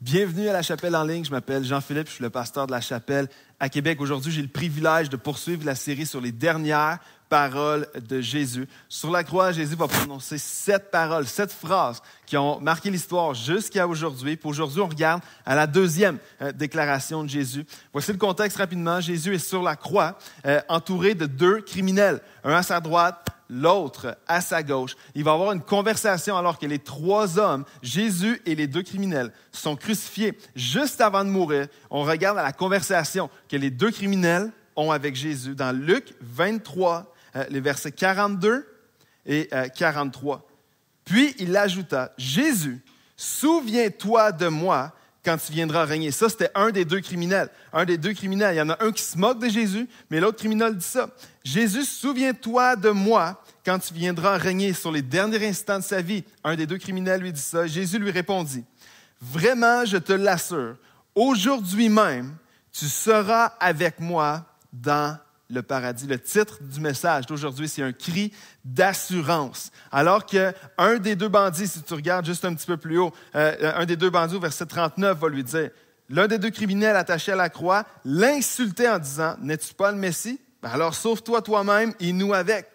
Bienvenue à la chapelle en ligne. Je m'appelle Jean-Philippe, je suis le pasteur de la chapelle à Québec. Aujourd'hui, j'ai le privilège de poursuivre la série sur les dernières paroles de Jésus. Sur la croix, Jésus va prononcer sept paroles, sept phrases qui ont marqué l'histoire jusqu'à aujourd'hui. Puis aujourd'hui, on regarde à la deuxième euh, déclaration de Jésus. Voici le contexte rapidement. Jésus est sur la croix, euh, entouré de deux criminels, un à sa droite, l'autre à sa gauche. Il va avoir une conversation alors que les trois hommes, Jésus et les deux criminels, sont crucifiés juste avant de mourir. On regarde la conversation que les deux criminels ont avec Jésus dans Luc 23, euh, les versets 42 et 43. Euh, Puis il ajouta, Jésus, souviens-toi de moi quand tu viendras régner. Ça, c'était un des deux criminels. Un des deux criminels. Il y en a un qui se moque de Jésus, mais l'autre criminel dit ça. Jésus, souviens-toi de moi quand tu viendras régner sur les derniers instants de sa vie. Un des deux criminels lui dit ça. Jésus lui répondit, Vraiment, je te l'assure, aujourd'hui même, tu seras avec moi dans le paradis. Le titre du message d'aujourd'hui, c'est un cri d'assurance. Alors qu'un des deux bandits, si tu regardes juste un petit peu plus haut, euh, un des deux bandits au verset 39 va lui dire, l'un des deux criminels attachés à la croix l'insultait en disant, N'es-tu pas le Messie? Ben alors sauve-toi toi-même et nous avec.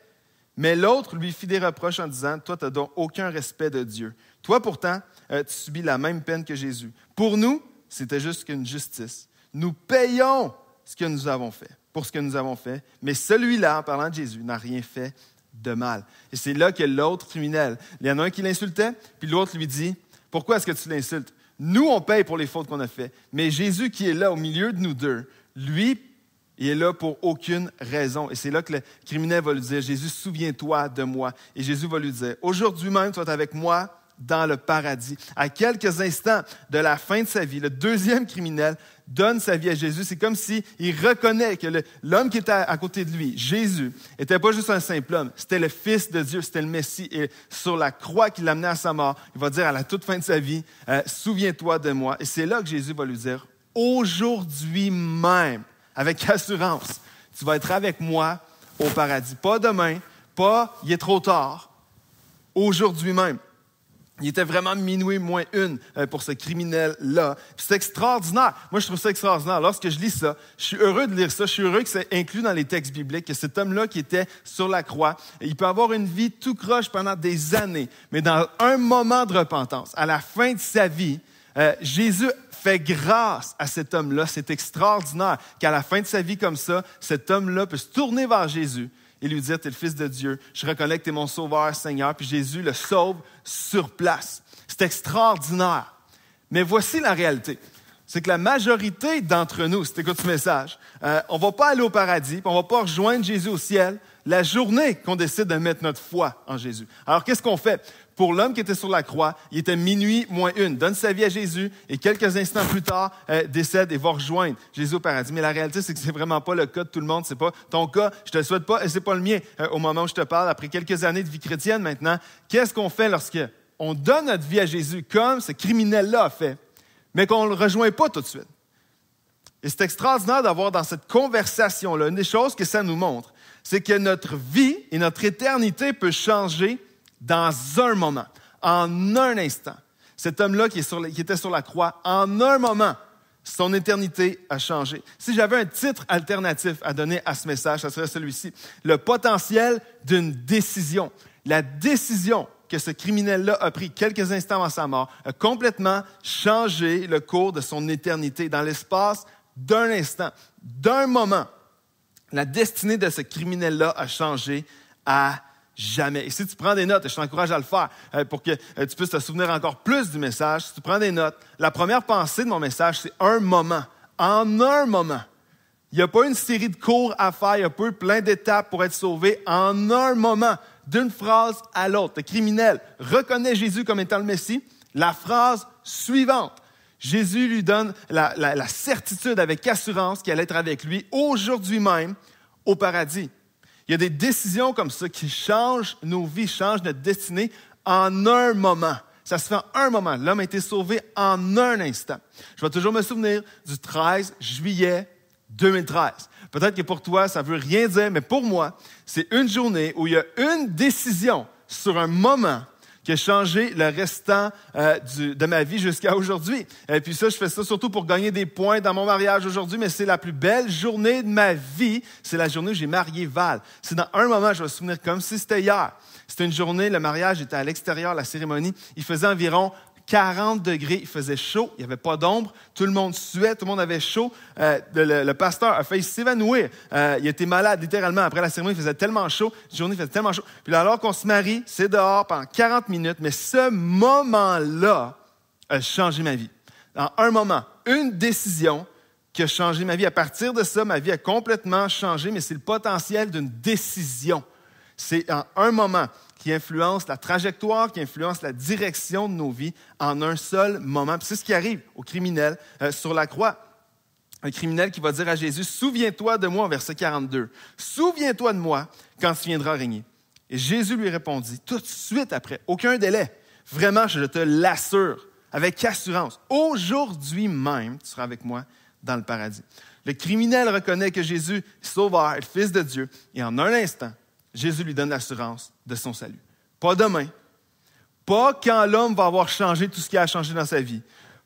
Mais l'autre lui fit des reproches en disant, Toi, tu n'as donc aucun respect de Dieu. Toi, pourtant, euh, tu subis la même peine que Jésus. Pour nous, c'était juste qu'une justice. Nous payons ce que nous avons fait pour ce que nous avons fait, mais celui-là, en parlant de Jésus, n'a rien fait de mal. Et c'est là que l'autre criminel, il y en a un qui l'insultait, puis l'autre lui dit, pourquoi est-ce que tu l'insultes? Nous, on paye pour les fautes qu'on a faites, mais Jésus qui est là au milieu de nous deux, lui, il est là pour aucune raison. Et c'est là que le criminel va lui dire, Jésus, souviens-toi de moi. Et Jésus va lui dire, aujourd'hui même, tu es avec moi dans le paradis. À quelques instants de la fin de sa vie, le deuxième criminel donne sa vie à Jésus. C'est comme s'il reconnaît que l'homme qui était à, côté de lui, Jésus, n'était pas juste un simple homme, c'était le Fils de Dieu, c'était le Messie. Et sur la croix qui l'amenait à sa mort, il va dire à la toute fin de sa vie, euh, souviens-toi de moi. Et c'est là que Jésus va lui dire, aujourd'hui même, avec assurance, tu vas être avec moi au paradis. Pas demain, pas il est trop tard, aujourd'hui même. Il était vraiment minuit moins une euh, pour ce criminel-là. C'est extraordinaire. Moi, je trouve ça extraordinaire. Lorsque je lis ça, je suis heureux de lire ça. Je suis heureux que c'est inclus dans les textes bibliques, que cet homme-là qui était sur la croix, il peut avoir une vie tout croche pendant des années, mais dans un moment de repentance, à la fin de sa vie, euh, Jésus fait grâce à cet homme-là. C'est extraordinaire qu'à la fin de sa vie comme ça, cet homme-là peut se tourner vers Jésus et lui dire, tu es le Fils de Dieu, je reconnais que tu es mon Sauveur, Seigneur, puis Jésus le sauve sur place. C'est extraordinaire. Mais voici la réalité. C'est que la majorité d'entre nous, si tu écoutes ce message, euh, on ne va pas aller au paradis, on ne va pas rejoindre Jésus au ciel la journée qu'on décide de mettre notre foi en Jésus. Alors qu'est-ce qu'on fait? Pour l'homme qui était sur la croix, il était minuit moins une, donne sa vie à Jésus et quelques instants plus tard euh, décède et va rejoindre Jésus au paradis. Mais la réalité, c'est que c'est vraiment pas le cas de tout le monde. C'est pas ton cas. Je te le souhaite pas et c'est pas le mien. Euh, au moment où je te parle, après quelques années de vie chrétienne maintenant, qu'est-ce qu'on fait lorsque on donne notre vie à Jésus comme ce criminel-là a fait, mais qu'on le rejoint pas tout de suite? Et c'est extraordinaire d'avoir dans cette conversation-là une des choses que ça nous montre, c'est que notre vie et notre éternité peut changer dans un moment, en un instant. Cet homme-là qui, était sur la croix, en un moment, son éternité a changé. Si j'avais un titre alternatif à donner à ce message, ce serait celui-ci. Le potentiel d'une décision. La décision que ce criminel-là a pris quelques instants avant sa mort a complètement changé le cours de son éternité dans l'espace d'un instant, d'un moment. La destinée de ce criminel-là a changé à jamais. Et si tu prends des notes, et je t'encourage à le faire euh, pour que euh, tu puisses te souvenir encore plus du message, si tu prends des notes, la première pensée de mon message, c'est un moment. En un moment. Il n'y a pas une série de cours à faire, il n'y a pas plein d'étapes pour être sauvé. En un moment, d'une phrase à l'autre. Le criminel reconnaît Jésus comme étant le Messie. La phrase suivante. Jésus lui donne la, la certitude avec assurance qu'elle être avec lui aujourd'hui même au paradis. Il y a des décisions comme ça qui changent nos vies, changent notre destinée en un moment. Ça se fait en un moment. L'homme a été sauvé en un instant. Je vais toujours me souvenir du 13 juillet 2013. Peut-être que pour toi, ça ne veut rien dire, mais pour moi, c'est une journée où il y a une décision sur un moment qui a changé le restant euh, de ma vie jusqu'à aujourd'hui. Et puis ça, je fais ça surtout pour gagner des points dans mon mariage aujourd'hui, mais c'est la plus belle journée de ma vie. C'est la journée où j'ai marié Val. C'est dans un moment, je vais me souvenir comme si c'était hier. C'était une journée, le mariage était à l'extérieur, la cérémonie. Il faisait environ 40 degrés, il faisait chaud, il n'y avait pas d'ombre, tout le monde suait, tout le monde avait chaud. Euh, le, pasteur a failli s'évanouir. Euh, il était malade, littéralement. Après la cérémonie, il faisait tellement chaud, la journée faisait tellement chaud. Puis alors qu'on se marie, c'est dehors pendant 40 minutes, mais ce moment-là a changé ma vie. En un moment, une décision qui a changé ma vie. À partir de ça, ma vie a complètement changé, mais c'est le potentiel d'une décision. C'est en un moment qui influence la trajectoire, qui influence la direction de nos vies en un seul moment. C'est ce qui arrive au criminel euh, sur la croix. Un criminel qui va dire à Jésus, Souviens-toi de moi, verset 42. Souviens-toi de moi quand tu viendras régner. Et Jésus lui répondit, tout de suite après, aucun délai. Vraiment, je te l'assure, avec assurance, aujourd'hui même, tu seras avec moi dans le paradis. Le criminel reconnaît que Jésus est sauveur, le Fils de Dieu, et en un instant, Jésus lui donne l'assurance de son salut. Pas demain, pas quand l'homme va avoir changé tout ce qui a changé dans sa vie,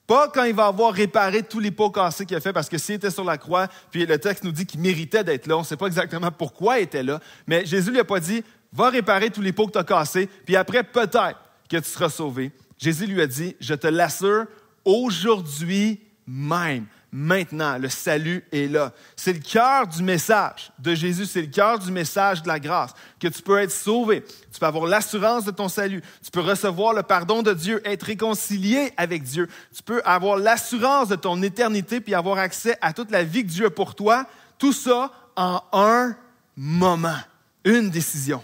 pas quand il va avoir réparé tous les pots cassés qu'il a fait, parce que s'il était sur la croix, puis le texte nous dit qu'il méritait d'être là, on ne sait pas exactement pourquoi il était là, mais Jésus lui a pas dit, va réparer tous les pots que tu as cassés, puis après peut-être que tu seras sauvé. Jésus lui a dit, je te l'assure, aujourd'hui même, maintenant. Le salut est là. C'est le cœur du message de Jésus, c'est le cœur du message de la grâce, que tu peux être sauvé, tu peux avoir l'assurance de ton salut, tu peux recevoir le pardon de Dieu, être réconcilié avec Dieu, tu peux avoir l'assurance de ton éternité, puis avoir accès à toute la vie que Dieu a pour toi, tout ça en un moment, une décision.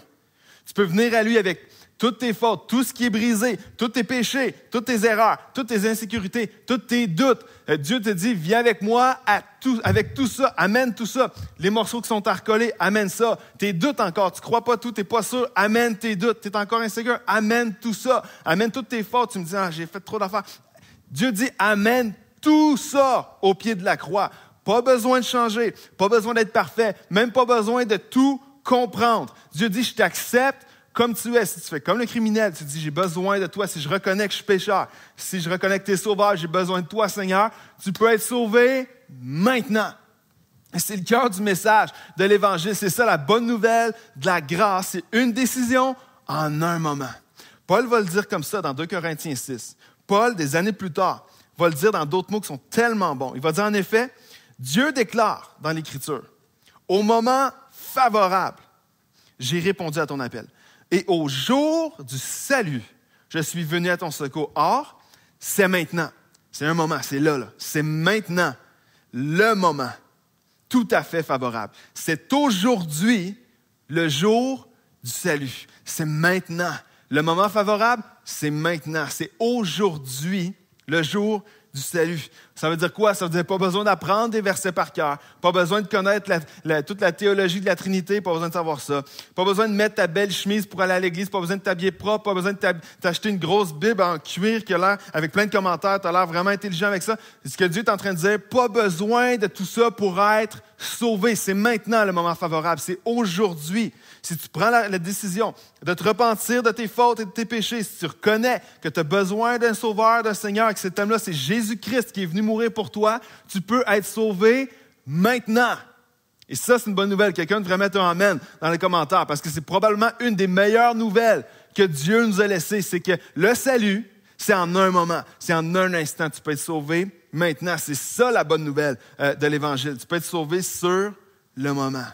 Tu peux venir à lui avec toutes tes fautes, tout ce qui est brisé, tous tes péchés, toutes tes erreurs, toutes tes insécurités, tous tes doutes. Euh, Dieu te dit, viens avec moi avec tout ça, amène tout ça. Les morceaux qui sont à recoller, amène ça. Tes doutes encore, tu crois pas tout, tu n'es pas sûr, amène tes doutes. Tu es encore insécure, amène tout ça. Amène toutes tes fautes. Tu me dis, ah, j'ai fait trop d'affaires. Dieu dit, amène tout ça au pied de la croix. Pas besoin de changer, pas besoin d'être parfait, même pas besoin de tout comprendre. Dieu dit, je t'accepte comme tu es, si tu fais comme le criminel, tu dis, j'ai besoin de toi, si je reconnais que je suis pécheur, si je reconnais que tu es sauveur, j'ai besoin de toi, Seigneur, tu peux être sauvé maintenant. C'est le cœur du message de l'Évangile. C'est ça la bonne nouvelle de la grâce. C'est une décision en un moment. Paul va le dire comme ça dans 2 Corinthiens 6. Paul, des années plus tard, va le dire dans d'autres mots qui sont tellement bons. Il va dire en effet, Dieu déclare dans l'Écriture, au moment favorable, j'ai répondu à ton appel. Et au jour du salut, je suis venu à ton secours. Or, c'est maintenant. C'est un moment, c'est là, là. C'est maintenant le moment tout à fait favorable. C'est aujourd'hui le jour du salut. C'est maintenant. Le moment favorable, c'est maintenant. C'est aujourd'hui le jour du salut. Ça veut dire quoi? Ça veut dire pas besoin d'apprendre des versets par cœur, pas besoin de connaître toute la théologie de la Trinité, pas besoin de savoir ça, pas besoin de mettre ta belle chemise pour aller à l'église, pas besoin de t'habiller propre, pas besoin de t'acheter une grosse Bible en cuir qui a l'air avec plein de commentaires, tu as l'air vraiment intelligent avec ça. C'est ce que Dieu est en train de dire, pas besoin de tout ça pour être sauvé. C'est maintenant le moment favorable, c'est aujourd'hui si tu prends la, décision de te repentir de tes fautes et de tes péchés, si tu reconnais que tu besoin d'un sauveur, d'un Seigneur, que cet homme-là, c'est Jésus-Christ qui est venu mourir pour toi, tu peux être sauvé maintenant. Et ça, c'est une bonne nouvelle. Quelqu'un devrait mettre un Amen dans les commentaires parce que c'est probablement une des meilleures nouvelles que Dieu nous a laissées. C'est que le salut, c'est en un moment, c'est en un instant. Tu peux être sauvé maintenant. C'est ça la bonne nouvelle euh, de l'Évangile. Tu peux être sauvé sur le moment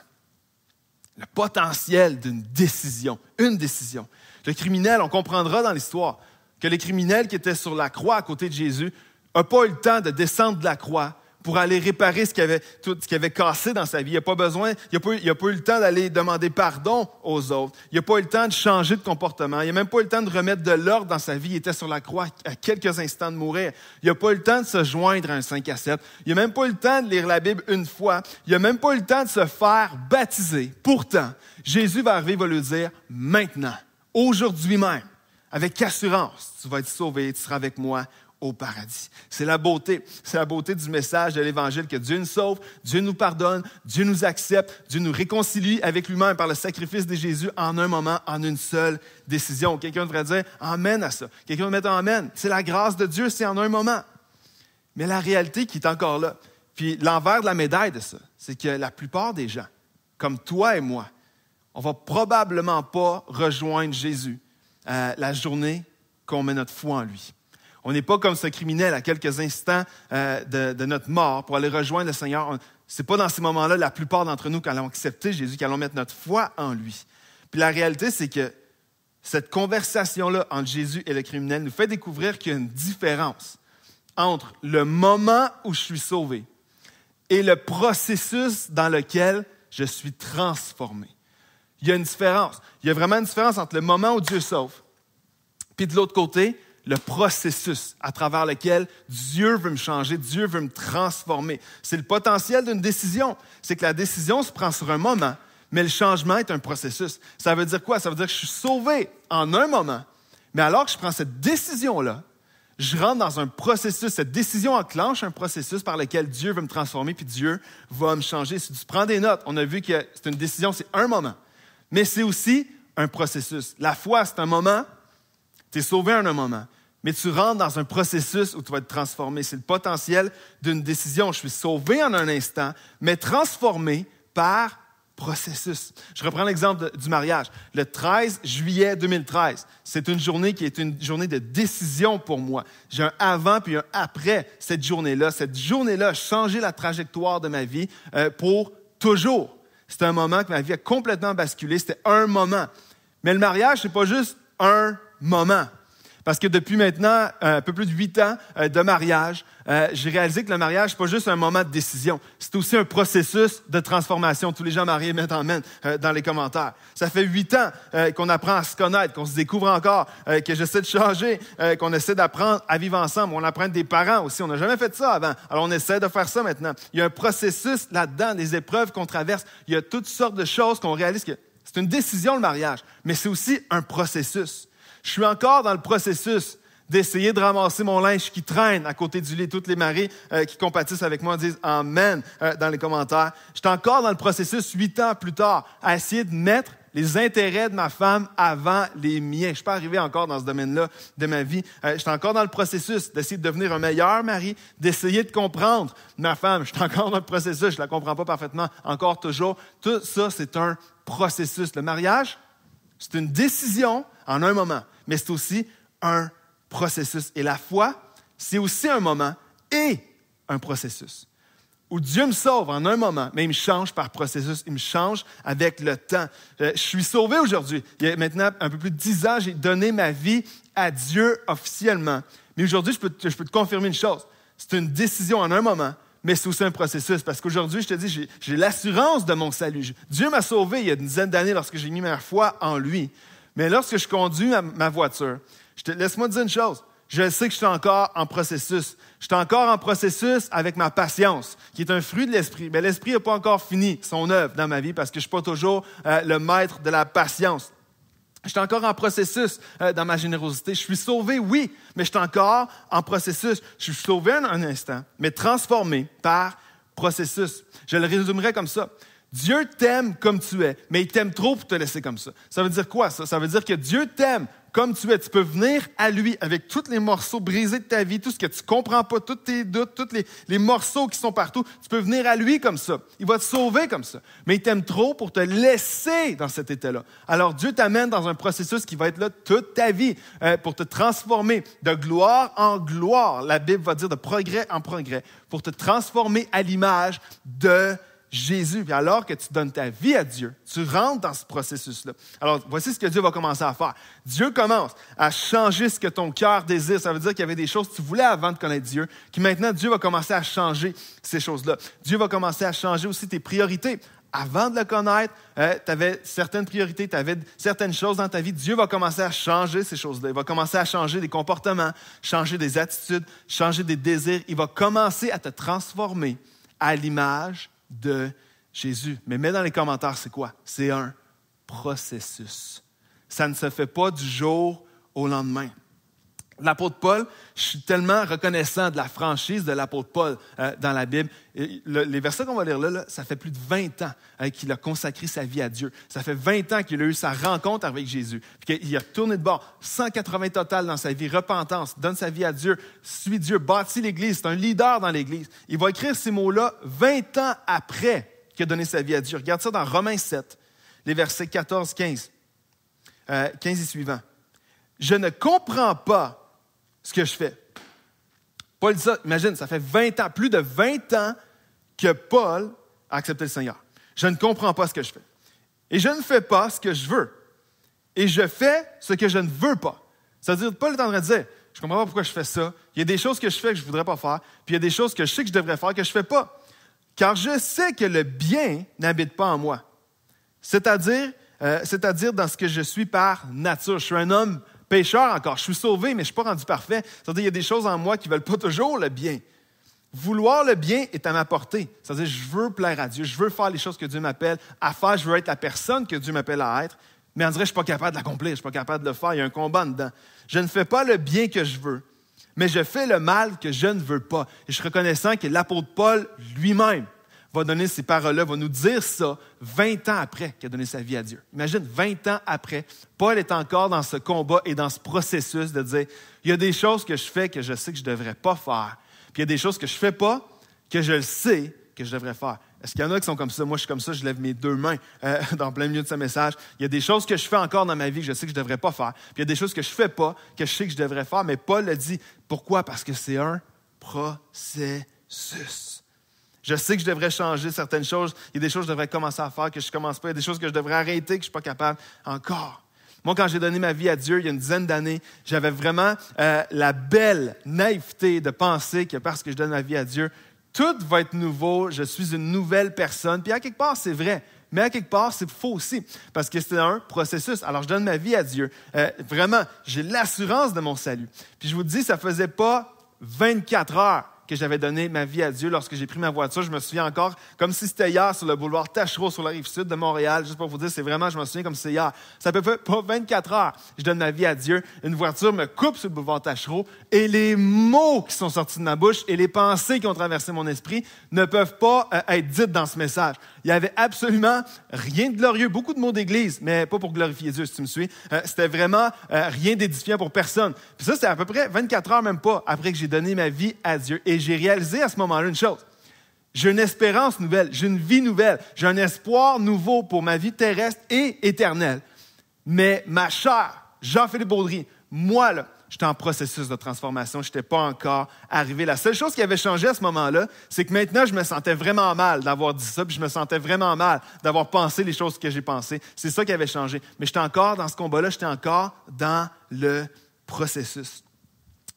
le potentiel d'une décision, une décision. Le criminel, on comprendra dans l'histoire que le criminel qui était sur la croix à côté de Jésus n'a pas eu le temps de descendre de la croix pour aller réparer ce qu'il avait, cassé dans sa vie. Il n'a pas besoin, il n'a pas, eu le temps d'aller demander pardon aux autres. Il n'a pas eu le temps de changer de comportement. Il n'a même pas eu le temps de remettre de l'ordre dans sa vie. Il était sur la croix à quelques instants de mourir. Il n'a pas eu le temps de se joindre à un 5 à 7. Il n'a même pas eu le temps de lire la Bible une fois. Il n'a même pas eu le temps de se faire baptiser. Pourtant, Jésus va arriver, va lui dire, maintenant, aujourd'hui même, avec assurance, tu vas être sauvé, tu seras avec moi au paradis. C'est la beauté. C'est la beauté du message de l'Évangile que Dieu nous sauve, Dieu nous pardonne, Dieu nous accepte, Dieu nous réconcilie avec lui-même par le sacrifice de Jésus en un moment, en une seule décision. Quelqu'un devrait dire Amen à ça. Quelqu'un devrait mettre Amen. C'est la grâce de Dieu, c'est en un moment. Mais la réalité qui est encore là, puis l'envers de la médaille de ça, c'est que la plupart des gens, comme toi et moi, on va probablement pas rejoindre Jésus euh, la journée qu'on met notre foi en lui. On n'est pas comme ce criminel à quelques instants euh, de, notre mort pour aller rejoindre le Seigneur. Ce n'est pas dans ces moments-là, la plupart d'entre nous, qui allons accepter Jésus, qui allons mettre notre foi en lui. Puis la réalité, c'est que cette conversation-là entre Jésus et le criminel nous fait découvrir qu'il y a une différence entre le moment où je suis sauvé et le processus dans lequel je suis transformé. Il y a une différence. Il y a vraiment une différence entre le moment où Dieu sauve, puis de l'autre côté, le processus à travers lequel Dieu veut me changer, Dieu veut me transformer. C'est le potentiel d'une décision. C'est que la décision se prend sur un moment, mais le changement est un processus. Ça veut dire quoi? Ça veut dire que je suis sauvé en un moment, mais alors que je prends cette décision-là, je rentre dans un processus, cette décision enclenche un processus par lequel Dieu veut me transformer, puis Dieu va me changer. Si tu prends des notes, on a vu que c'est une décision, c'est un moment, mais c'est aussi un processus. La foi, c'est un moment, tu es sauvé en un moment, mais tu rentres dans un processus où tu vas être transformé. C'est le potentiel d'une décision. Je suis sauvé en un instant, mais transformé par processus. Je reprends l'exemple du mariage. Le 13 juillet 2013, c'est une journée qui est une journée de décision pour moi. J'ai un avant puis un après cette journée-là. Cette journée-là a changé la trajectoire de ma vie euh, pour toujours. C'était un moment que ma vie a complètement basculé. C'était un moment. Mais le mariage, c'est pas juste un moment. Parce que depuis maintenant euh, un peu plus de huit ans euh, de mariage, euh, j'ai réalisé que le mariage, n'est pas juste un moment de décision, c'est aussi un processus de transformation. Tous les gens mariés mettent en main dans les commentaires. Ça fait huit ans qu'on apprend à se connaître, qu'on se découvre encore, que j'essaie de changer, qu'on essaie d'apprendre à vivre ensemble. On apprend des parents aussi. On n'a jamais fait ça avant. Alors on essaie de faire ça maintenant. Il y a un processus là-dedans, des épreuves qu'on traverse. Il y a toutes sortes de choses qu'on réalise que c'est une décision le mariage, mais c'est aussi un processus. Je suis encore dans le processus d'essayer de ramasser mon linge qui traîne à côté du lit. Toutes les maris euh, qui compatissent avec moi disent Amen euh, dans les commentaires. Je suis encore dans le processus, huit ans plus tard, à essayer de mettre les intérêts de ma femme avant les miens. Je ne suis pas arrivé encore dans ce domaine-là de ma vie. Euh, je suis encore dans le processus d'essayer de devenir un meilleur mari, d'essayer de comprendre ma femme. Je suis encore dans le processus, je ne la comprends pas parfaitement encore toujours. Tout ça, c'est un processus. Le mariage, c'est une décision en un moment mais c'est aussi un processus. Et la foi, c'est aussi un moment et un processus. Où Dieu me sauve en un moment, mais il me change par processus, il me change avec le temps. Euh, je suis sauvé aujourd'hui. Il y a maintenant un peu plus de dix ans, j'ai donné ma vie à Dieu officiellement. Mais aujourd'hui, je peux, je peux te confirmer une chose. C'est une décision en un moment, mais c'est aussi un processus. Parce qu'aujourd'hui, je te dis, j'ai l'assurance de mon salut. Dieu m'a sauvé il y a une dizaine d'années lorsque j'ai mis ma foi en lui. Mais lorsque je conduis ma, voiture, laisse-moi dire une chose. Je sais que je suis encore en processus. Je suis encore en processus avec ma patience, qui est un fruit de l'esprit. Mais l'esprit n'a pas encore fini son œuvre dans ma vie parce que je ne suis pas toujours euh, le maître de la patience. Je suis encore en processus euh, dans ma générosité. Je suis sauvé, oui, mais je suis encore en processus. Je suis sauvé un instant, mais transformé par processus. Je le résumerai comme ça. Dieu t'aime comme tu es, mais il t'aime trop pour te laisser comme ça. Ça veut dire quoi, ça? Ça veut dire que Dieu t'aime comme tu es. Tu peux venir à lui avec tous les morceaux brisés de ta vie, tout ce que tu comprends pas, tous tes doutes, tous les, morceaux qui sont partout. Tu peux venir à lui comme ça. Il va te sauver comme ça. Mais il t'aime trop pour te laisser dans cet état-là. Alors Dieu t'amène dans un processus qui va être là toute ta vie euh, pour te transformer de gloire en gloire. La Bible va dire de progrès en progrès pour te transformer à l'image de Jésus. Alors que tu donnes ta vie à Dieu, tu rentres dans ce processus-là. Alors, voici ce que Dieu va commencer à faire. Dieu commence à changer ce que ton cœur désire. Ça veut dire qu'il y avait des choses que tu voulais avant de connaître Dieu, qui maintenant, Dieu va commencer à changer ces choses-là. Dieu va commencer à changer aussi tes priorités. Avant de le connaître, euh, tu avais certaines priorités, tu avais certaines choses dans ta vie. Dieu va commencer à changer ces choses-là. Il va commencer à changer des comportements, changer des attitudes, changer des désirs. Il va commencer à te transformer à l'image de Jésus. Mais mets dans les commentaires, c'est quoi? C'est un processus. Ça ne se fait pas du jour au lendemain. L'apôtre Paul, je suis tellement reconnaissant de la franchise de l'apôtre Paul euh, dans la Bible. les versets qu'on va lire là, ça fait plus de 20 ans hein, qu'il a consacré sa vie à Dieu. Ça fait 20 ans qu'il a eu sa rencontre avec Jésus. Puis qu'il a tourné de bord, 180 total dans sa vie, repentance, donne sa vie à Dieu, suit Dieu, bâtit l'Église, c'est un leader dans l'Église. Il va écrire ces mots-là 20 ans après qu'il a donné sa vie à Dieu. Regarde ça dans Romains 7, les versets 14, 15, 15 et suivants. Je ne comprends pas ce que je fais. Paul dit ça, imagine, ça fait 20 ans, plus de 20 ans que Paul a accepté le Seigneur. Je ne comprends pas ce que je fais. Et je ne fais pas ce que je veux. Et je fais ce que je ne veux pas. C'est-à-dire, Paul est en train de dire, je ne comprends pas pourquoi je fais ça. Il y a des choses que je fais que je ne voudrais pas faire, puis il y a des choses que je sais que je devrais faire que je ne fais pas. Car je sais que le bien n'habite pas en moi. C'est-à-dire, euh, c'est-à-dire dans ce que je suis par nature. Je suis un homme pécheur encore. Je suis sauvé, mais je ne suis pas rendu parfait. C'est-à-dire qu'il y a des choses en moi qui ne veulent pas toujours le bien. Vouloir le bien est à ma portée. C'est-à-dire, je veux plaire à Dieu, je veux faire les choses que Dieu m'appelle à faire, je veux être la personne que Dieu m'appelle à être, mais on dirait que je ne suis pas capable de l'accomplir, je ne suis pas capable de le faire, il y a un combat dedans. Je ne fais pas le bien que je veux, mais je fais le mal que je ne veux pas. Et je suis reconnaissant que l'apôtre Paul lui-même va donner ces paroles-là, va nous dire ça 20 ans après qu'il a donné sa vie à Dieu. Imagine, 20 ans après, Paul est encore dans ce combat et dans ce processus de dire, il y a des choses que je fais que je sais que je ne devrais pas faire, puis il y a des choses que je ne fais pas que je le sais que je devrais faire. Est-ce qu'il y en a qui sont comme ça? Moi, je suis comme ça, je lève mes deux mains euh, dans plein milieu de ce message. Il y a des choses que je fais encore dans ma vie que je sais que je ne devrais pas faire. Puis il y a des choses que je ne fais pas que je sais que je devrais faire. Mais Paul a dit. Pourquoi? Parce que c'est un processus. Je sais que je devrais changer certaines choses. Il y a des choses que je devrais commencer à faire que je ne commence pas. Il y a des choses que je devrais arrêter que je ne suis pas capable encore. Moi, quand j'ai donné ma vie à Dieu il y a une dizaine d'années, j'avais vraiment euh, la belle naïveté de penser que parce que je donne ma vie à Dieu, tout va être nouveau, je suis une nouvelle personne. Puis à quelque part, c'est vrai. Mais à quelque part, c'est faux aussi, parce que c'est un processus. Alors, je donne ma vie à Dieu. Euh, vraiment, j'ai l'assurance de mon salut. Puis je vous dis, ça faisait pas 24 heures que j'avais donné ma vie à Dieu lorsque j'ai pris ma voiture. Je me souviens encore comme si c'était hier sur le boulevard Tachereau sur la rive sud de Montréal. Juste pour vous dire, c'est vraiment, je me souviens comme si c'était hier. Ça peut pas 24 heures. Je donne ma vie à Dieu. Une voiture me coupe sur le boulevard Tachereau et les mots qui sont sortis de ma bouche et les pensées qui ont traversé mon esprit ne peuvent pas euh, être dites dans ce message. Il n'y avait absolument rien de glorieux. Beaucoup de mots d'église, mais pas pour glorifier Dieu, si tu me suis. Euh, c'était vraiment euh, rien d'édifiant pour personne. Puis ça, c'est à peu près 24 heures, même pas, après que j'ai donné ma vie à Dieu. Et j'ai réalisé à ce moment-là une chose. J'ai une espérance nouvelle, j'ai une vie nouvelle, j'ai un espoir nouveau pour ma vie terrestre et éternelle. Mais ma chair, Jean-Philippe Baudry, moi, là, j'étais en processus de transformation, je n'étais pas encore arrivé. La seule chose qui avait changé à ce moment-là, c'est que maintenant, je me sentais vraiment mal d'avoir dit ça, puis je me sentais vraiment mal d'avoir pensé les choses que j'ai pensées. C'est ça qui avait changé. Mais j'étais encore dans ce combat-là, j'étais encore dans le processus.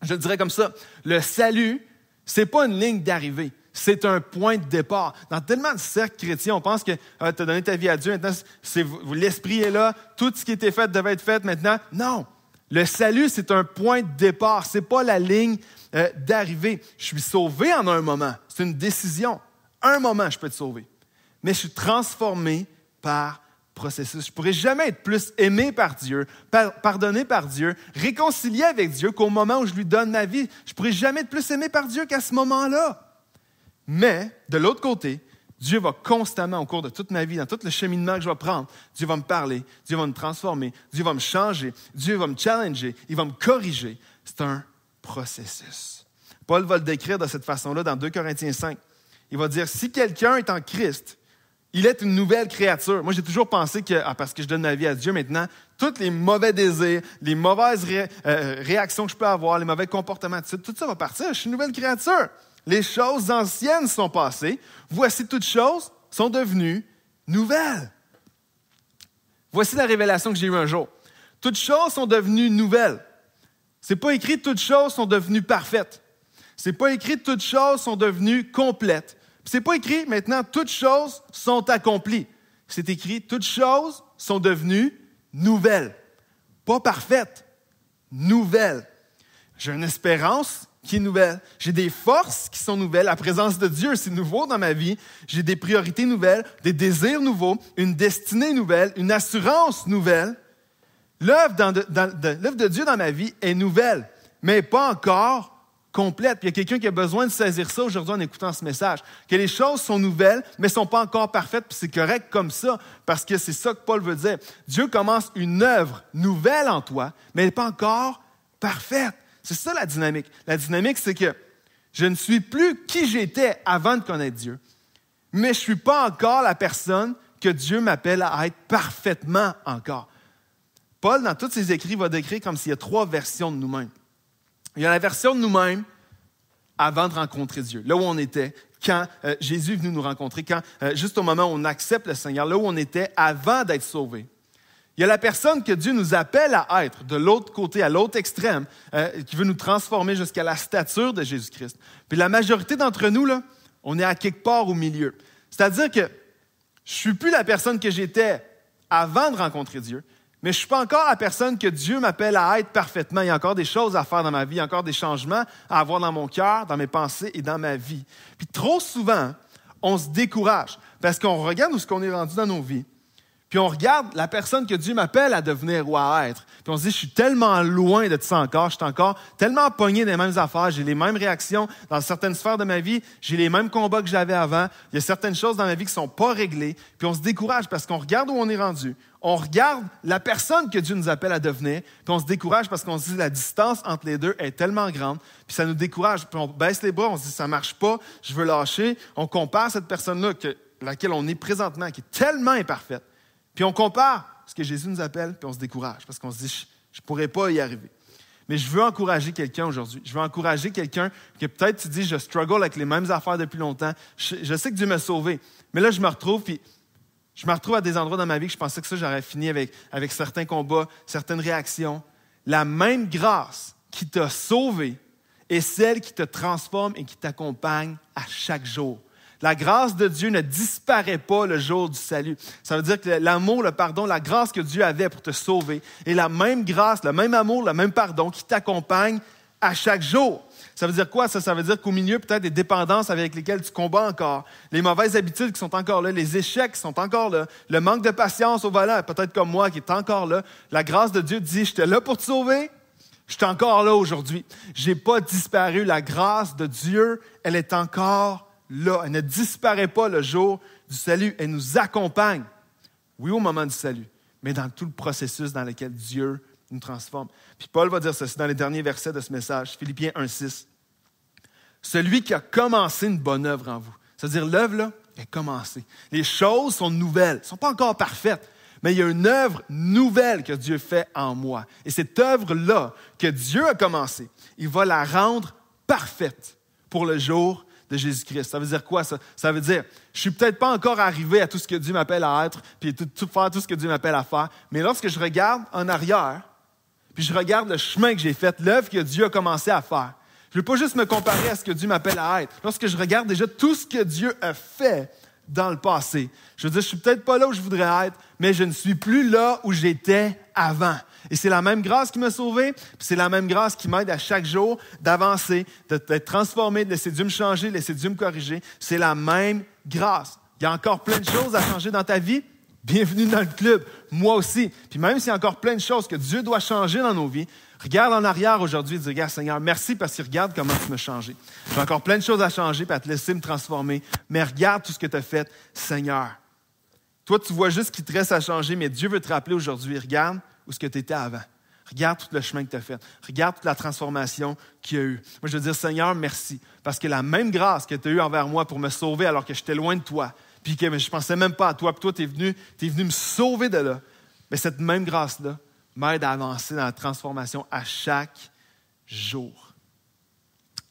Je dirais comme ça, le salut, c'est pas une ligne d'arrivée c'est un point de départ. Dans tellement de cercles chrétiens, on pense que ah, tu as donné ta vie à Dieu, maintenant l'Esprit est là, tout ce qui était fait devait être fait maintenant. Non, le salut, c'est un point de départ, ce n'est pas la ligne euh, d'arrivée. Je suis sauvé en un moment, c'est une décision. Un moment, je peux être sauvé. Mais je suis transformé par processus. Je pourrais jamais être plus aimé par Dieu, pardonné par Dieu, réconcilié avec Dieu qu'au moment où je lui donne ma vie. Je pourrais jamais être plus aimé par Dieu qu'à ce moment-là. Mais, de l'autre côté, Dieu va constamment, au cours de toute ma vie, dans tout le cheminement que je vais prendre, Dieu va me parler, Dieu va me transformer, Dieu va me changer, Dieu va me challenger, il va me corriger. C'est un processus. Paul va le décrire de cette façon-là dans 2 Corinthiens 5. Il va dire, si quelqu'un est en Christ, il est une nouvelle créature. Moi, j'ai toujours pensé que, ah, parce que je donne ma vie à Dieu maintenant, tous les mauvais désirs, les mauvaises euh, réactions que je peux avoir, les mauvais comportements, tout ça va partir. Je suis une nouvelle créature. Les choses anciennes sont passées. Voici toutes choses sont devenues nouvelles. Voici la révélation que j'ai eue un jour. Toutes choses sont devenues nouvelles. C'est pas écrit toutes choses sont devenues parfaites. C'est pas écrit toutes choses sont devenues complètes. C'est pas écrit maintenant toutes choses sont accomplies. C'est écrit toutes choses sont devenues nouvelles. Pas parfaites, nouvelles. J'ai une espérance qui est nouvelle. J'ai des forces qui sont nouvelles. La présence de Dieu, c'est nouveau dans ma vie. J'ai des priorités nouvelles, des désirs nouveaux, une destinée nouvelle, une assurance nouvelle. L'œuvre de, de Dieu dans ma vie est nouvelle. mais pas encore complète. Il y a quelqu'un qui a besoin de saisir ça aujourd'hui en écoutant ce message. Que les choses sont nouvelles, mais ne sont pas encore parfaites, puis c'est correct comme ça, parce que c'est ça que Paul veut dire. Dieu commence une œuvre nouvelle en toi, mais elle n'est pas encore parfaite. C'est ça la dynamique. La dynamique, c'est que je ne suis plus qui j'étais avant de connaître Dieu, mais je ne suis pas encore la personne que Dieu m'appelle à être parfaitement encore. Paul, dans tous ses écrits, va décrire comme s'il y a trois versions de nous-mêmes. Il y a la version de nous-mêmes avant de rencontrer Dieu, là où on était, quand euh, Jésus est venu nous rencontrer, quand, euh, juste au moment où on accepte le Seigneur, là où on était avant d'être sauvé. Il y a la personne que Dieu nous appelle à être, de l'autre côté, à l'autre extrême, euh, qui veut nous transformer jusqu'à la stature de Jésus-Christ. Puis la majorité d'entre nous, là, on est à quelque part au milieu. C'est-à-dire que je ne suis plus la personne que j'étais avant de rencontrer Dieu, mais je ne suis pas encore la personne que Dieu m'appelle à être parfaitement. Il y a encore des choses à faire dans ma vie, encore des changements à avoir dans mon cœur, dans mes pensées et dans ma vie. Puis trop souvent, on se décourage parce qu'on regarde où ce qu'on est rendu dans nos vies. Puis on regarde la personne que Dieu m'appelle à devenir ou à être. Puis on se dit, je suis tellement loin de ça encore, je suis encore tellement pogné des mêmes affaires, j'ai les mêmes réactions dans certaines sphères de ma vie, j'ai les mêmes combats que j'avais avant, il y a certaines choses dans ma vie qui sont pas réglées, puis on se décourage parce qu'on regarde où on est rendu, on regarde la personne que Dieu nous appelle à devenir, puis on se décourage parce qu'on se dit la distance entre les deux est tellement grande, puis ça nous décourage, puis on baisse les bras, on se dit ça marche pas, je veux lâcher, on compare cette personne-là, laquelle on est présentement, qui est tellement imparfaite, puis on compare ce que Jésus nous appelle, puis on se décourage parce qu'on se dit, je ne pourrais pas y arriver. Mais je veux encourager quelqu'un aujourd'hui. Je veux encourager quelqu'un que peut-être tu dis, je struggle avec les mêmes affaires depuis longtemps. Je, sais que Dieu m'a sauvé. Mais là, je me retrouve, puis je me retrouve à des endroits dans ma vie que je pensais que ça, j'aurais fini avec, avec certains combats, certaines réactions. La même grâce qui t'a sauvé est celle qui te transforme et qui t'accompagne à chaque jour. La grâce de Dieu ne disparaît pas le jour du salut. Ça veut dire que l'amour, le pardon, la grâce que Dieu avait pour te sauver est la même grâce, le même amour, le même pardon qui t'accompagne à chaque jour. Ça veut dire quoi? Ça, ça veut dire qu'au milieu, peut-être des dépendances avec lesquelles tu combats encore, les mauvaises habitudes qui sont encore là, les échecs qui sont encore là, le manque de patience au volant, peut-être comme moi qui est encore là. La grâce de Dieu dit, j'étais là pour te sauver, je suis encore là aujourd'hui. J'ai pas disparu. La grâce de Dieu, elle est encore Elle ne disparaît pas le jour du salut. Elle nous accompagne, oui, au moment du salut, mais dans tout le processus dans lequel Dieu nous transforme. Puis Paul va dire ceci dans les derniers versets de ce message, Philippiens 1.6. Celui qui a commencé une bonne œuvre en vous. C'est-à-dire, l'œuvre, là, est commencée. Les choses sont nouvelles, elles ne sont pas encore parfaites, mais il y a une œuvre nouvelle que Dieu fait en moi. Et cette œuvre-là que Dieu a commencée, il va la rendre parfaite pour le jour de Jésus-Christ. Ça veut dire quoi? Ça? Ça veut dire, je suis peut-être pas encore arrivé à tout ce que Dieu m'appelle à être, puis tout, faire tout ce que Dieu m'appelle à faire, mais lorsque je regarde en arrière, puis je regarde le chemin que j'ai fait, l'œuvre que Dieu a commencé à faire, je ne veux pas juste me comparer à ce que Dieu m'appelle à être. Lorsque je regarde déjà tout ce que Dieu a fait dans le passé, je veux dire, je suis peut-être pas là où je voudrais être, mais je ne suis plus là où j'étais avant. Et c'est la même grâce qui m'a sauvé, puis c'est la même grâce qui m'aide à chaque jour d'avancer, d'être transformé, de laisser Dieu me changer, de laisser Dieu me corriger. C'est la même grâce. Il y a encore plein de choses à changer dans ta vie. Bienvenue dans le club. Moi aussi. Puis même s'il y a encore plein de choses que Dieu doit changer dans nos vies, regarde en arrière aujourd'hui et dis, regarde Seigneur, merci parce que regarde comment tu m'as changé. J'ai encore plein de choses à changer, puis à te laisser me transformer. Mais regarde tout ce que tu as fait, Seigneur. Toi, tu vois juste ce qui te reste à changer, mais Dieu veut te rappeler aujourd'hui, regarde où ce que tu étais avant. Regarde tout le chemin que tu as fait. Regarde toute la transformation qu'il y a eu. Moi, je veux dire, Seigneur, merci. Parce que la même grâce que tu as eue envers moi pour me sauver alors que j'étais loin de toi, puis que je ne pensais même pas à toi, puis toi, tu es venu, es venu me sauver de là. Mais cette même grâce-là m'aide à avancer dans la transformation à chaque jour.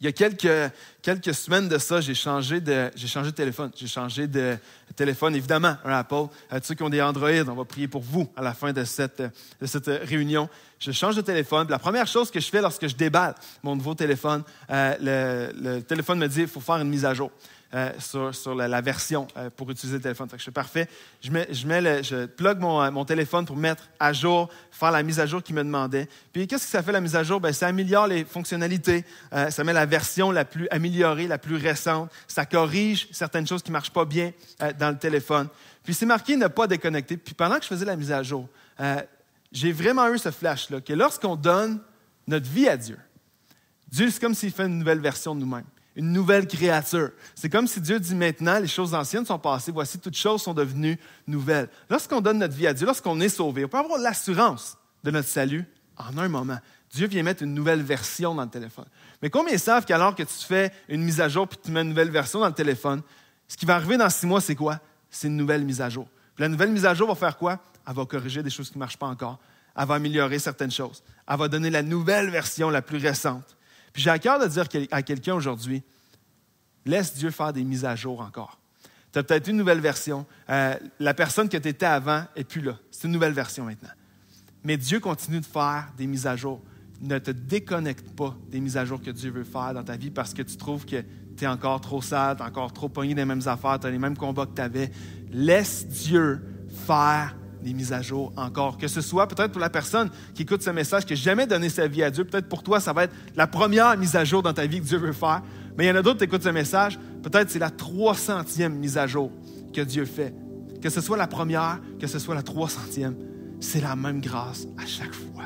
Il y a quelques, semaines de ça, j'ai changé de, j'ai changé de téléphone. J'ai changé de téléphone, évidemment, Apple. Euh, ceux qui ont des Android, on va prier pour vous à la fin de cette, réunion. Je change de téléphone. La première chose que je fais lorsque je déballe mon nouveau téléphone, euh, le, le, téléphone me dit qu'il faut faire une mise à jour. Euh, sur, la, version euh, pour utiliser le téléphone. je fais parfait. Je, plug mon, euh, mon, téléphone pour mettre à jour, faire la mise à jour qu'il me demandait. Puis qu'est-ce que ça fait la mise à jour? Ben, ça améliore les fonctionnalités. ça met la version la plus améliorée, la plus récente. Ça corrige certaines choses qui ne marchent pas bien dans le téléphone. Puis c'est marqué ne pas déconnecter. Puis pendant que je faisais la mise à jour, j'ai vraiment eu ce flash-là que lorsqu'on donne notre vie à Dieu, Dieu, c'est comme s'il fait une nouvelle version de nous-mêmes, une nouvelle créature. C'est comme si Dieu dit maintenant, les choses anciennes sont passées, voici toutes choses sont devenues nouvelles. Lorsqu'on donne notre vie à Dieu, lorsqu'on est sauvé, on peut avoir l'assurance de notre salut en un moment. Dieu vient mettre une nouvelle version dans le téléphone. Mais combien savent qu'alors que tu fais une mise à jour puis tu mets une nouvelle version dans le téléphone, ce qui va arriver dans six mois, c'est quoi? C'est une nouvelle mise à jour. la nouvelle mise à jour va faire quoi? Elle va corriger des choses qui ne marchent pas encore. Elle va améliorer certaines choses. Elle va donner la nouvelle version la plus récente. Puis j'ai à cœur de dire à quelqu'un aujourd'hui, laisse Dieu faire des mises à jour encore. Tu as peut-être une nouvelle version. Euh, la personne que tu étais avant n'est plus là. C'est une nouvelle version maintenant. Mais Dieu continue de faire des mises à jour. Ne te déconnecte pas des mises à jour que Dieu veut faire dans ta vie parce que tu trouves que tu es encore trop sale, tu encore trop pogné les mêmes affaires, tu as les mêmes combats que tu avais. Laisse Dieu faire des mises à jour encore. Que ce soit peut-être pour la personne qui écoute ce message, qui n'a jamais donné sa vie à Dieu, peut-être pour toi, ça va être la première mise à jour dans ta vie que Dieu veut faire. Mais il y en a d'autres qui écoutent ce message, peut-être c'est la 300e mise à jour que Dieu fait. Que ce soit la première, que ce soit la 300e, c'est la même grâce à chaque fois.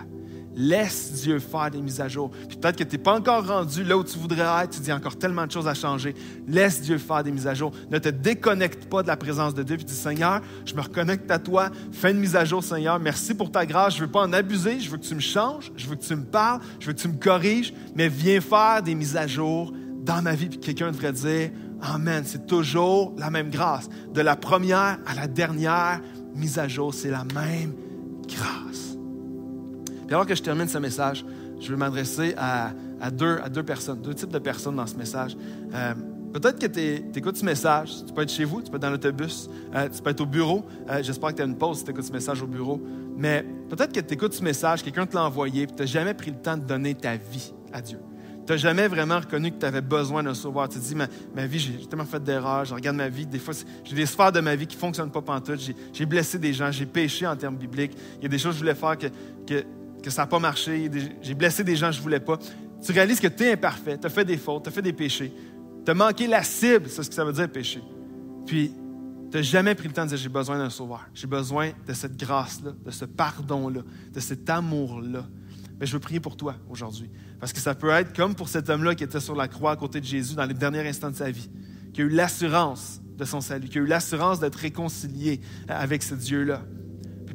Laisse Dieu faire des mises à jour. peut-être que tu n'es pas encore rendu là où tu voudrais être, tu dis encore tellement de choses à changer. Laisse Dieu faire des mises à jour. Ne te déconnecte pas de la présence de Dieu. Puis dis, Seigneur, je me reconnecte à toi. Fais une mise à jour, Seigneur. Merci pour ta grâce. Je ne veux pas en abuser. Je veux que tu me changes. Je veux que tu me parles. Je veux que tu me corriges. Mais viens faire des mises à jour dans ma vie. Puis quelqu'un devrait dire, Amen. C'est toujours la même grâce. De la première à la dernière mise à jour, c'est la même grâce. Puis alors que je termine ce message, je veux m'adresser à, deux, à deux personnes, deux types de personnes dans ce message. Euh, peut-être que tu écoutes ce message, tu peux être chez vous, tu peux être dans l'autobus, euh, tu peux être au bureau. Euh, j'espère que tu as une pause si tu écoutes ce message au bureau. Mais peut-être que tu écoutes ce message, quelqu'un te l'a envoyé, puis tu n'as jamais pris le temps de donner ta vie à Dieu. Tu n'as jamais vraiment reconnu que tu avais besoin d'un sauveur. Tu te dis, ma, ma vie, j'ai tellement fait d'erreurs, je regarde ma vie, des fois, j'ai des sphères de ma vie qui ne fonctionnent pas pantoute, j'ai blessé des gens, j'ai péché en termes bibliques, il y a des choses que je voulais faire que, que que ça n'a pas marché, j'ai blessé des gens que je ne voulais pas. Tu réalises que tu es imparfait, tu as fait des fautes, tu as fait des péchés. Tu as manqué la cible, c'est ce que ça veut dire péché. Puis, tu n'as jamais pris le temps de dire j'ai besoin d'un sauveur. J'ai besoin de cette grâce-là, de ce pardon-là, de cet amour-là. Mais je veux prier pour toi aujourd'hui. Parce que ça peut être comme pour cet homme-là qui était sur la croix à côté de Jésus dans les derniers instants de sa vie, qui a eu l'assurance de son salut, qui a eu l'assurance d'être réconcilié avec ce Dieu-là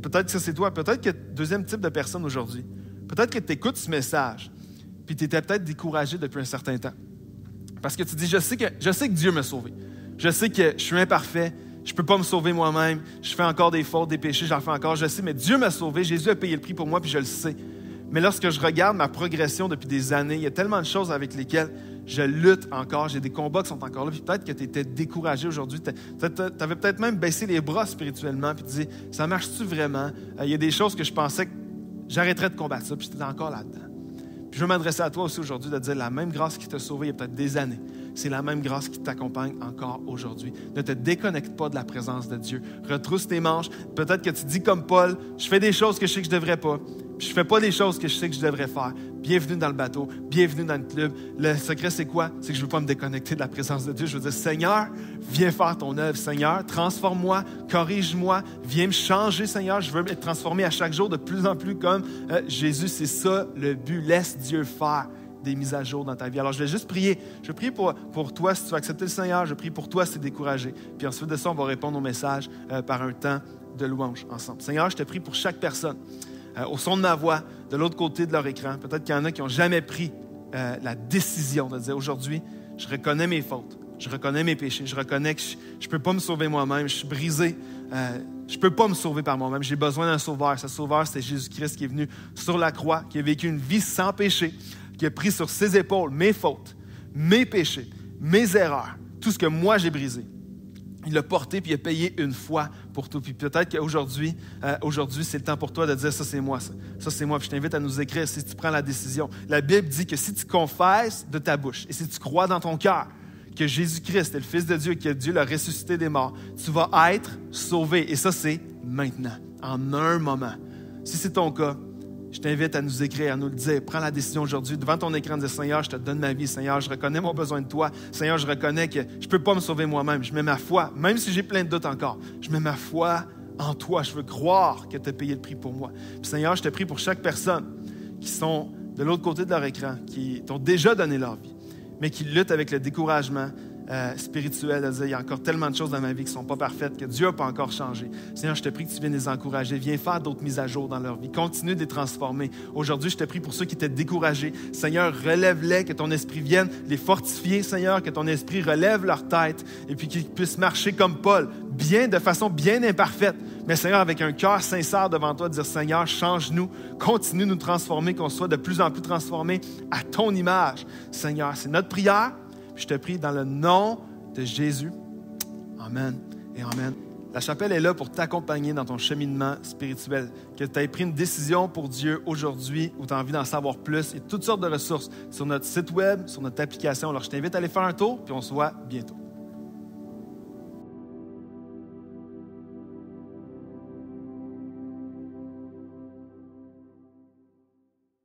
peut-être que c'est toi. Peut-être que deuxième type de personne aujourd'hui. Peut-être que tu écoutes ce message, puis tu étais peut-être découragé depuis un certain temps. Parce que tu dis, je sais que, je sais que Dieu m'a sauvé. Je sais que je suis imparfait. Je ne peux pas me sauver moi-même. Je fais encore des fautes, des péchés, j'en fais encore. Je sais, mais Dieu m'a sauvé. Jésus a payé le prix pour moi, puis je le sais. Mais lorsque je regarde ma progression depuis des années, il y a tellement de choses avec lesquelles je lutte encore, j'ai des combats qui sont encore là, puis peut-être que tu étais découragé aujourd'hui, tu avais peut-être même baissé les bras spirituellement, puis tu dis, ça marche-tu vraiment? Euh, il y a des choses que je pensais que j'arrêterais de combattre ça, puis tu encore là-dedans. Puis je veux m'adresser à toi aussi aujourd'hui de dire la même grâce qui t'a sauvé il y a peut-être des années. C'est la même grâce qui t'accompagne encore aujourd'hui. Ne te déconnecte pas de la présence de Dieu. Retrousse tes manches. Peut-être que tu dis comme Paul, je fais des choses que je sais que je ne devrais pas. Je fais pas des choses que je sais que je devrais faire. Bienvenue dans le bateau, bienvenue dans le club. Le secret, c'est quoi? C'est que je veux pas me déconnecter de la présence de Dieu. Je veux dire, Seigneur, viens faire ton œuvre. Seigneur, transforme-moi, corrige-moi, viens me changer, Seigneur. Je veux être transformé à chaque jour de plus en plus comme euh, Jésus. C'est ça le but. Laisse Dieu faire des mises à jour dans ta vie. Alors, je vais juste prier. Je prie pour, pour toi si tu vas accepter le Seigneur. Je prie pour toi si tu es découragé. Puis ensuite de ça, on va répondre au message euh, par un temps de louange ensemble. Seigneur, je te prie pour chaque personne. Euh, au son de ma voix, de l'autre côté de leur écran. Peut-être qu'il y en a qui n'ont jamais pris euh, la décision de dire aujourd'hui, je reconnais mes fautes, je reconnais mes péchés, je reconnais que je ne peux pas me sauver moi-même, je suis brisé, euh, je ne peux pas me sauver par moi-même, j'ai besoin d'un sauveur. Ce sauveur, c'est Jésus-Christ qui est venu sur la croix, qui a vécu une vie sans péché, qui a pris sur ses épaules mes fautes, mes péchés, mes erreurs, tout ce que moi j'ai brisé il l'a porté puis il a payé une fois pour tout. Puis peut-être qu'aujourd'hui, euh, aujourd'hui, c'est le temps pour toi de dire ça, c'est moi, ça. Ça, c'est moi. Puis je t'invite à nous écrire si tu prends la décision. La Bible dit que si tu confesses de ta bouche et si tu crois dans ton cœur que Jésus-Christ est le Fils de Dieu et que Dieu l'a ressuscité des morts, tu vas être sauvé. Et ça, c'est maintenant, en un moment. Si c'est ton cas, je t'invite à nous écrire, à nous le dire. Prends la décision aujourd'hui devant ton écran de dire Seigneur, je te donne ma vie. Seigneur, je reconnais mon besoin de toi. Seigneur, je reconnais que je ne peux pas me sauver moi-même. Je mets ma foi, même si j'ai plein de doutes encore, je mets ma foi en toi. Je veux croire que tu as payé le prix pour moi. Seigneur, je te prie pour chaque personne qui sont de l'autre côté de leur écran, qui t'ont déjà donné leur vie, mais qui luttent avec le découragement, euh, spirituel, de dire, il y a encore tellement de choses dans ma vie qui ne sont pas parfaites, que Dieu n'a pas encore changé. Seigneur, je te prie que tu viennes les encourager. Viens faire d'autres mises à jour dans leur vie. Continue de les transformer. Aujourd'hui, je te prie pour ceux qui étaient découragés. Seigneur, relève-les, que ton esprit vienne les fortifier, Seigneur, que ton esprit relève leur tête et puis qu'ils puissent marcher comme Paul, bien, de façon bien imparfaite. Mais Seigneur, avec un cœur sincère devant toi, dire Seigneur, change-nous, continue de nous transformer, qu'on soit de plus en plus transformés à ton image. Seigneur, c'est notre prière je te prie dans le nom de Jésus. Amen et Amen. La chapelle est là pour t'accompagner dans ton cheminement spirituel. Que tu aies pris une décision pour Dieu aujourd'hui ou tu as envie d'en savoir plus. Il y a toutes sortes de ressources sur notre site web, sur notre application. Alors je t'invite à aller faire un tour, puis on se voit bientôt.